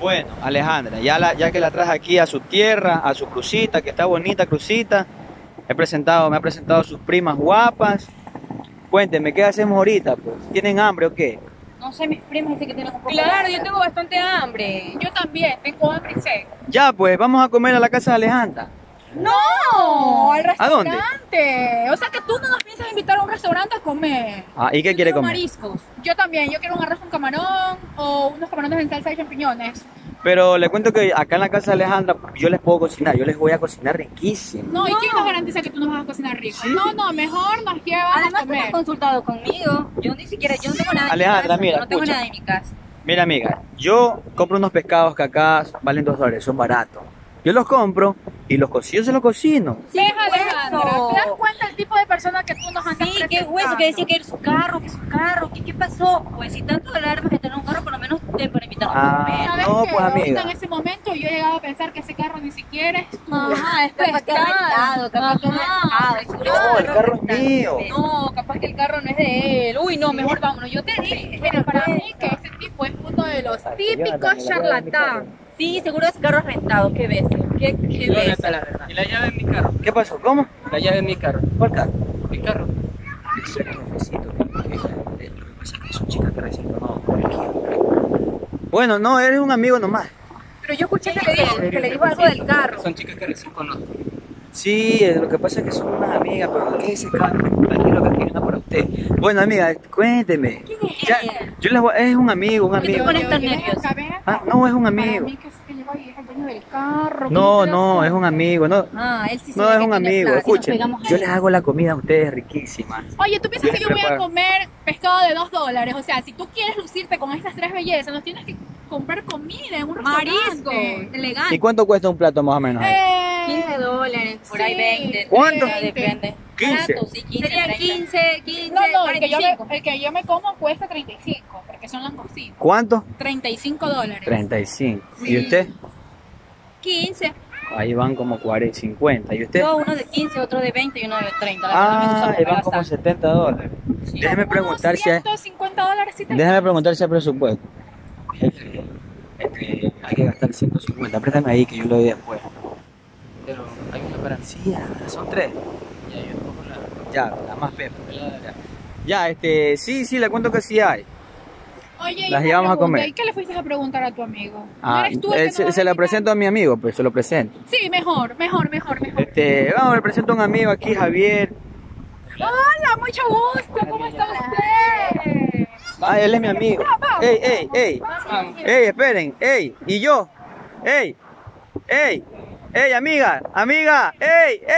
Bueno, Alejandra, ya, la, ya que la traje aquí a su tierra, a su crucita, que está bonita crucita, he presentado, me ha presentado sus primas guapas. Cuénteme, ¿qué hacemos ahorita? Pues? ¿Tienen hambre o qué? No sé, mis primas dicen que tienen un poco de Claro, yo tengo bastante hambre. Yo también, tengo hambre y sed. Ya, pues, vamos a comer a la casa de Alejandra. ¡No! ¡Al ¿A dónde? restaurante! O sea que tú no nos piensas invitar a un restaurante a comer. Ah, ¿y qué Yo quiere comer? mariscos. Yo también, yo quiero un arroz con camarón o unos camarones en salsa de champiñones. Pero le cuento que acá en la casa de Alejandra yo les puedo cocinar, yo les voy a cocinar riquísimo. No, ¿y quién No. nos garantiza que tú nos vas a cocinar rico? No, no, mejor nos llevas a Además, has comer. consultado conmigo. Yo ni siquiera, yo no tengo nada en Alejandra, mi casa. mira, yo no tengo escucha. nada en mi casa. Mira, amiga, yo compro unos pescados que acá valen dos dólares, son baratos. Yo los compro y los cocino, se los cocino. Sí, Alejandra, hueso. ¿te das cuenta el tipo de persona que tú nos andas Sí, qué hueso, que decía que era su carro, que su carro, que qué pasó. Pues si tanto alarmas de tener un carro, por lo menos te para invitarnos Ah. a comer. ¿Sabes No, pues, amiga. En ese momento yo he llegado a pensar que ese carro ni siquiera es tuyo. Ajá, es capaz que rentado, capaz que rentado. No, que el carro es mío. No, capaz que el carro no es de él. Uy, no, mejor vámonos. Yo te dije. Mira, para mí que ese tipo es uno de los típicos charlatán. Sí, seguro ese carro es rentado. ¿Qué ves? ¿Qué, qué está la verdad? Y la llave en mi carro. ¿Qué pasó? ¿Cómo? La llave en mi carro. ¿Cuál carro? Lo que pasa es que son chicas que recién. Bueno, no, eres un amigo nomás. Pero yo escuché que le dijo, que le dijo algo del carro. Son chicas que recién conozco. Sí, eh, lo que pasa es que son unas amigas, pero ¿qué es ese carro? Tranquilo que aquí hay una para usted. Bueno, amiga, cuénteme. Ya, yo les voy, es un amigo, un te amigo. pones tan Yo- yo- nervioso? Ah, no, es un Para amigo. mí que el carro. No, ¿qué no, es un amigo. No, Ah, él sí no es que un amigo. y Escuchen, yo ahí. les hago la comida a ustedes riquísima. Oye, ¿tú piensas que yo voy a comer pescado de dos dólares? O sea, si tú quieres lucirte con estas tres bellezas, nos tienes que comprar comida en un Marisco, restaurante. ¿Y elegante. cuánto cuesta un plato más o menos? ahí? Eh, 15 dólares, por ahí sí, 20. ¿Cuánto? Depende. 15. Barato, sí, 15, Sería 30. 15, 15, No, no, el que, yo 45. me, el que yo me como cuesta 35, porque son langostinos. ¿Cuánto? 35 dólares. 35. ¿Y Sí. usted? 15. Ahí van como 40, 50. ¿Y usted? Yo uno de 15, otro de 20 y uno de 30. La verdad, me Ah, ahí van como bastante. 70 dólares. Sí. Déjeme preguntar si hay, 150 dólares sí te déjeme preguntar si hay presupuesto. Este, hay que gastar 150. Préstame ahí que yo lo doy después. Pero hay una para. Sí, son tres. Ya, yo la. Ya, la más pepa. Ya. Ya, este, sí, sí, le cuento que sí hay. Oye, Las llevamos a comer. ¿Y qué le fuiste a preguntar a tu amigo? ¿No Ah, eres tú el eh, que se, se la presento a mi amigo, pues se lo presento. Sí, mejor, mejor, mejor, mejor. Este, vamos, le presento a un amigo aquí, Javier. Hola, mucho gusto, ¿cómo está usted? Ah, él es mi amigo. Ey, ey, ey. Ey, esperen, ey. ¿Y yo? Ey, ey, ey, amiga, amiga, ey, ey.